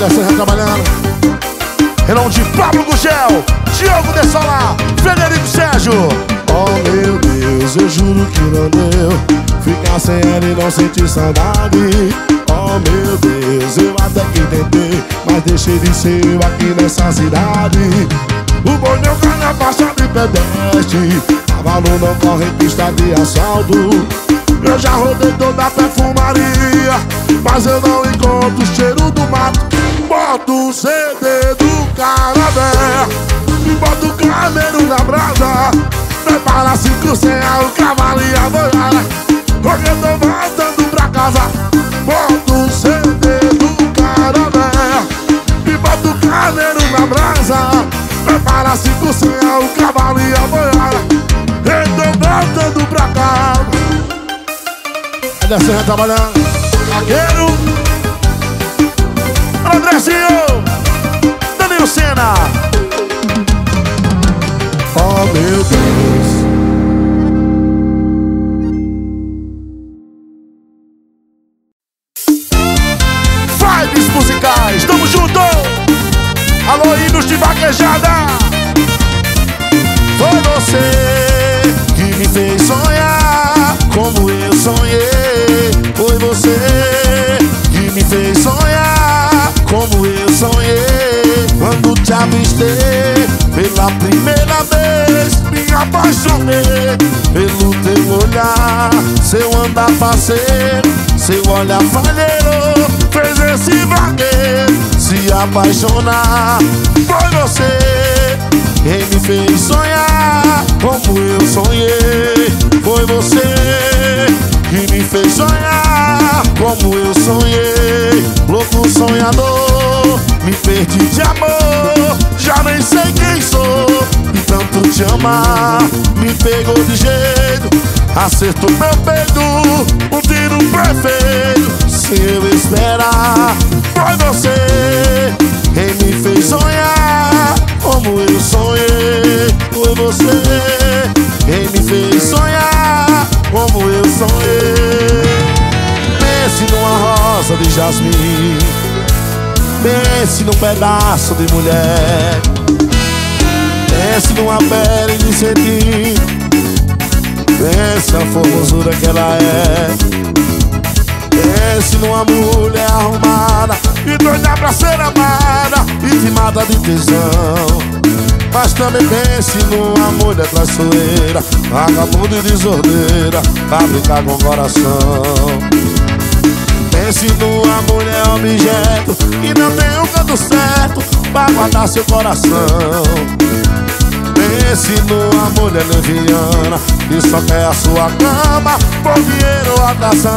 Toma! Vai descendo, trabalhando. Renan de Pablo Gugel, Diogo de Solar, Frederico Sérgio. Oh meu Deus, eu juro que não deu. Ficar sem ela e não sentir saudade. Oh meu Deus, eu até que tentei Mas deixei de ser eu aqui nessa cidade. O bonhão cai na faixa de pedestre Cavalo não corre pista de assalto. Eu já rodei toda a perfumaria Mas eu não encontro o cheiro do mato Boto o CD do carabé E boto o camelo na brasa. Prepara cinco sem o cavalo e a boiada Hoje eu tô voltando pra casa. Boto o CD do carabé E boto o camelo na brasa. Prepara cinco sem o cavalo e a boiada Eu tô voltando pra casa. Vai descendo, trabalhando Vaqueiro Andrezinho Danilo Senna Oh meu Deus. Vibes musicais, tamo junto. Alô, hinos de vaquejada. Foi você que me fez sonhar Como eu sonhei. Foi você que me fez avistei Pela primeira vez Me apaixonei Pelo teu olhar. Seu andar parceiro Seu olhar falheiro Fez esse vagueiro Se apaixonar Foi você. Quem me fez sonhar Como eu sonhei. Foi você Que me fez sonhar Como eu sonhei. Louco sonhador Me perdi de amor. Já nem sei quem sou E tanto te amar Me pegou de jeito. Acertou meu peito Um tiro perfeito Se eu esperar Foi você. Quem me fez sonhar Como eu sonhei Foi você. Quem me fez sonhar Como eu sonhei. Pense numa rosa de jasmim. Pense num pedaço de mulher. Pense numa pele de cetim. Pense a formosura que ela é. Pense numa mulher arrumada E doida pra ser amada E timada de tesão Mas também pense numa mulher traiçoeira Vagabunda e desordeira Pra brincar com o coração. Pense numa mulher objeto Que não tem um canto certo Pra guardar seu coração. Pense numa mulher leviana Que só quer a sua cama Por dinheiro ou atração.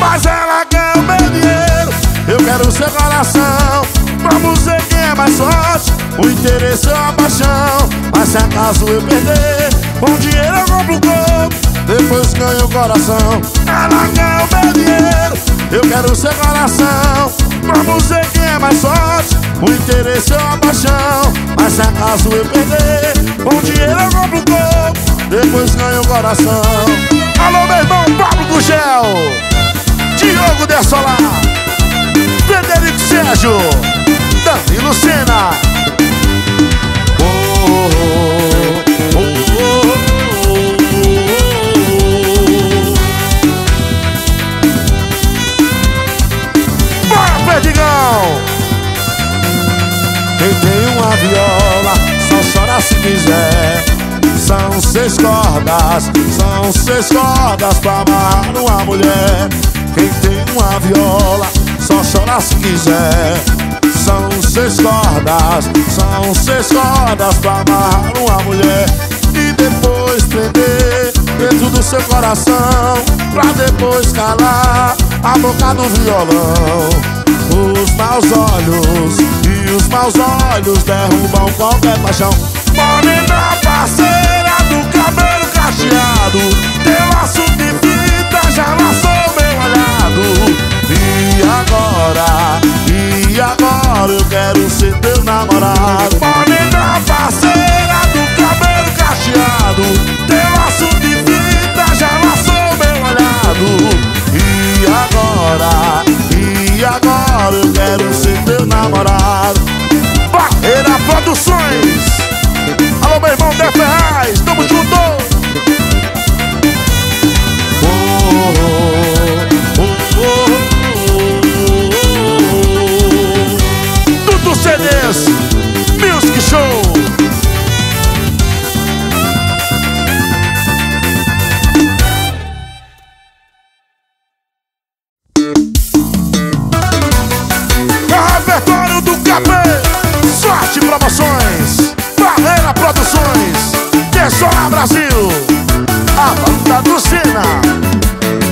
Mas ela quer o meu dinheiro Eu quero o seu coração. Vamos quem é mais forte O interesse ou a paixão Mas se acaso eu perder Com dinheiro eu compro o corpo Depois ganho o coração. Ela quer o meu dinheiro Eu quero o seu coração. Vamos ver quem é mais forte? O interesse ou a paixão Mas se acaso eu perder Com dinheiro eu compro o corpo Depois ganho o coração. Alô meu irmão Pablo Gugel Diogo Dessolar Frederico Sérgio Bora, Perdigão! Quem tem uma viola só chora se quiser. São seis cordas, são seis cordas pra amarrar uma mulher. Quem tem uma viola só chora se quiser São seis cordas, são seis cordas pra amarrar uma mulher E depois prender dentro do seu coração Pra depois calar a boca do violão. Os maus olhos e os maus olhos derrubam qualquer paixão. Morena parceira do cabelo cacheado agora eu quero ser teu namorado. Morena parceira do cabelo cacheado. Teu laço de fita já laçou meu olhado. E agora, e agora eu quero ser teu namorado. Barreira Produções. Alô, meu irmão, 10 reais, tamo junto! Oh, oh, KB, sorte promoções! Barreira Produções, Tessola Brasil, a banda do Sina.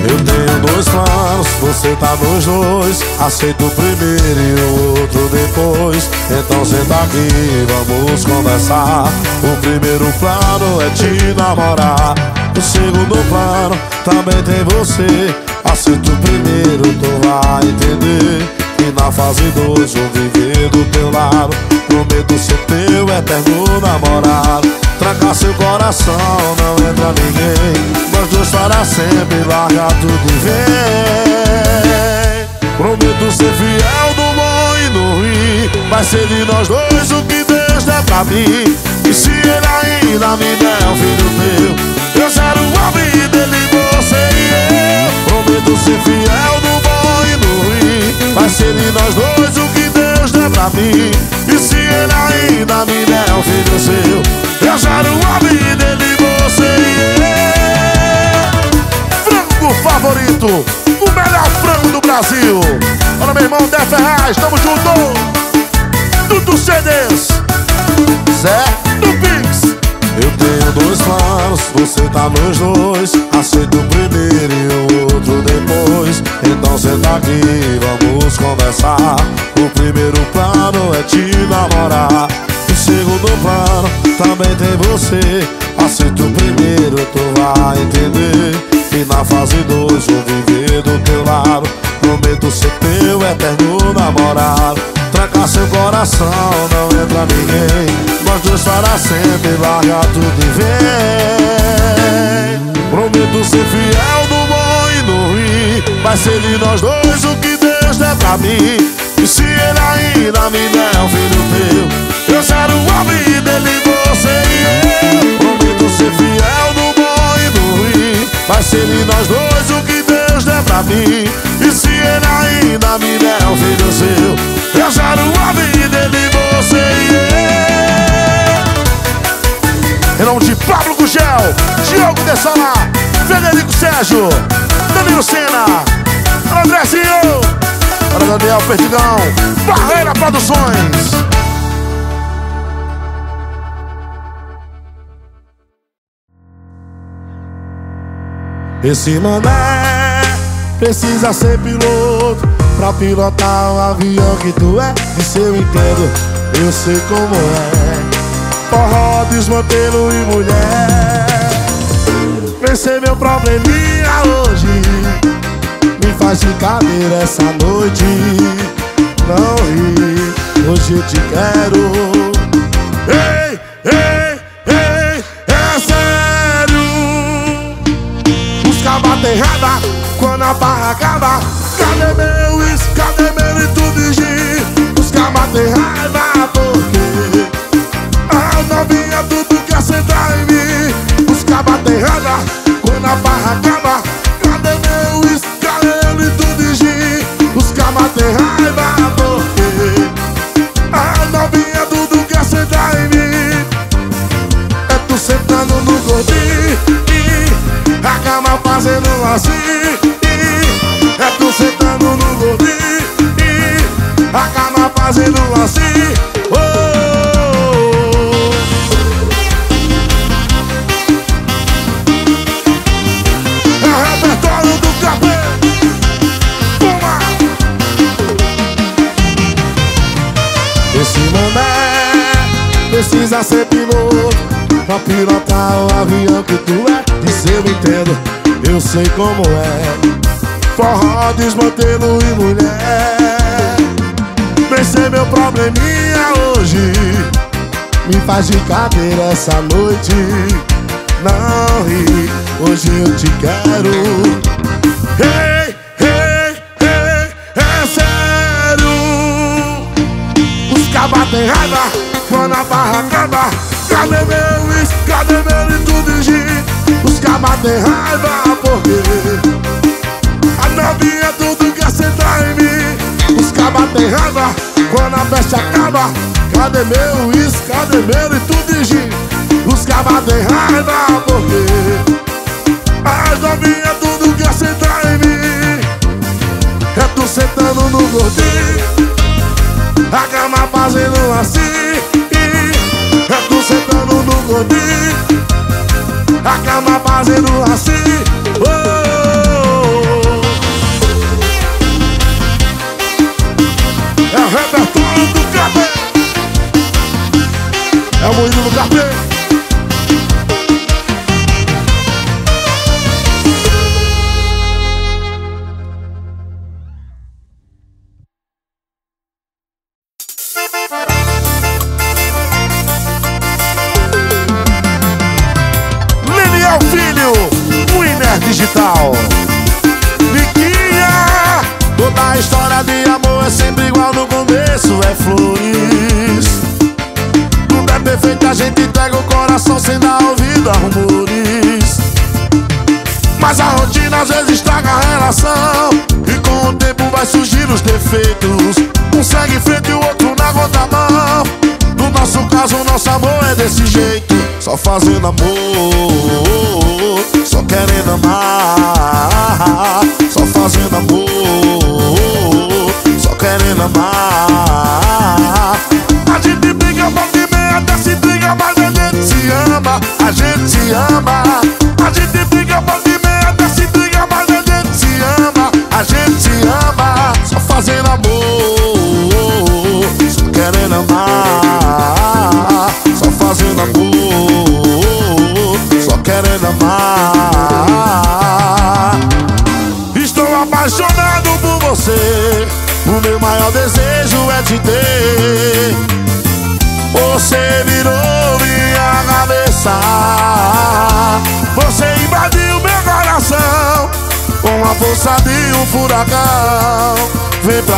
Eu tenho dois planos, você tá nos dois Aceito o primeiro e o outro depois Então senta aqui, vamos conversar O primeiro plano é te namorar O segundo plano também tem você Aceito o primeiro, tu vai entender na fase dois vou viver do teu lado. Prometo ser teu eterno namorado Trancar seu coração, não entra ninguém. Nós dois para sempre, larga tudo e vem. Prometo ser fiel no bom e no ruim. Vai ser de nós dois o que Deus der pra mim. E se ele ainda me der um filho teu Eu quero a vida dele, você e eu. Prometo ser fiel no bom Vai ser de nós dois o que Deus der pra mim E se ele ainda me der um filho seu Eu quero a vida dele, você e eu Frango favorito, o melhor frango do Brasil. Olha meu irmão, 10 reais, tamo junto. Tudo CDs Zé do Pix. Eu tenho dois planos, você tá nos dois Aceito o primeiro e o outro aqui, vamos conversar. O primeiro plano é te namorar. O segundo plano também tem você. Aceito o primeiro, tu vai entender E na fase dois vou viver do teu lado. Prometo ser teu eterno namorado Trancar seu coração, não entra ninguém. Nós dois para sempre, larga tudo e vem. Prometo ser fiel e Vai ser de nós dois o que Deus der pra mim E se ele ainda me der um filho teu Eu quero a vida dele, você e eu. Prometo ser fiel no bom e no ruim Vai ser de nós dois o que Deus der pra mim E se ele ainda me der um filho seu Eu quero a vida dele, você e eu Em nome de Pablo Gugel, Diogo Dessala, Federico Sérgio, Danilo Sena, Andrezinho, para Daniel Perdigão, Barreira Produções. Esse mané precisa ser piloto Pra pilotar o avião que tu é Isso eu entendo, eu sei como é Forró, desmantelo e mulher. Vencer meu probleminha hoje. Me faz brincadeira essa noite. Não ri, hoje eu te quero. Ei, ei, ei, é sério. Busca bater quando a barra acaba Cadê meu uísque, cadê meu e tu vigir Busca bater raiva porque novinha tudo quer sentar em mim. Os cabas tem quando a barra acaba Cadê meu escaleno e tudo em gin? Os cabas tem raiva porque A novinha tudo quer sentar em mim. É tu sentando no gordinho A cama fazendo assim. É tu sentando no gordinho A cama fazendo assim. pra ser piloto Pra pilotar o avião que tu é Diz eu entendo, eu sei como é. Forró, desmantelo e mulher. Pensei meu probleminha hoje. Me faz de cadeira essa noite. Não ri, hoje eu te quero. Ei, ei, ei, é sério. Os cabas tem raiva na barracada. Cadê meus, cadê meu e tudo de Os cabas tem raiva porque A novinha é tudo quer sentar em mim. Os cabas tem raiva quando a festa acaba. Cadê meu isso, cadê meu e tudo de Os cabas tem raiva porque As novinha é tudo quer sentar em mim. É tu sentando no gordinho A cama fazendo assim no godinho A cama fazendo assim oh. É o repertório do café É o moído do café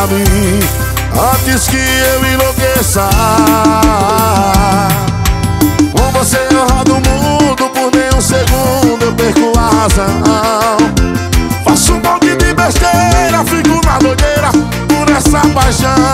pra mim Antes que eu enlouqueça. Com você eu rodo o mundo Por nem um segundo eu perco a razão. Faço um monte de besteira Fico na doideira por essa paixão.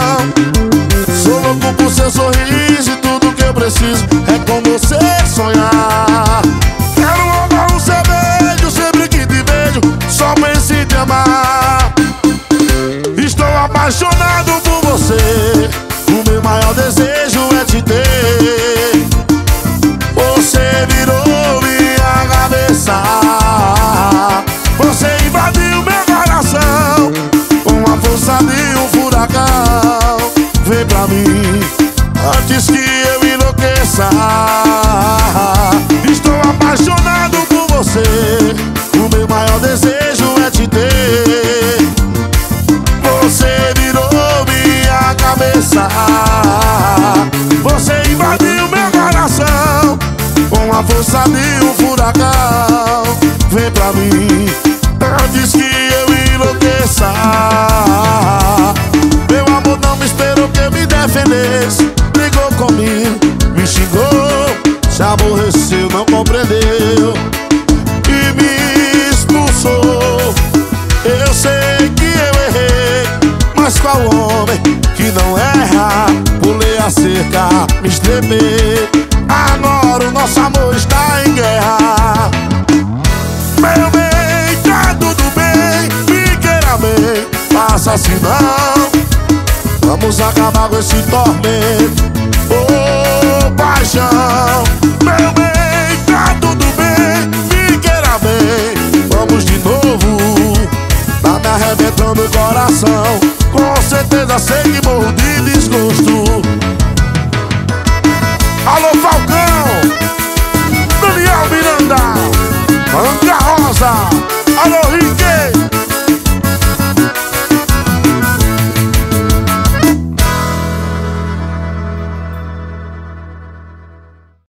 Acabar com esse tormento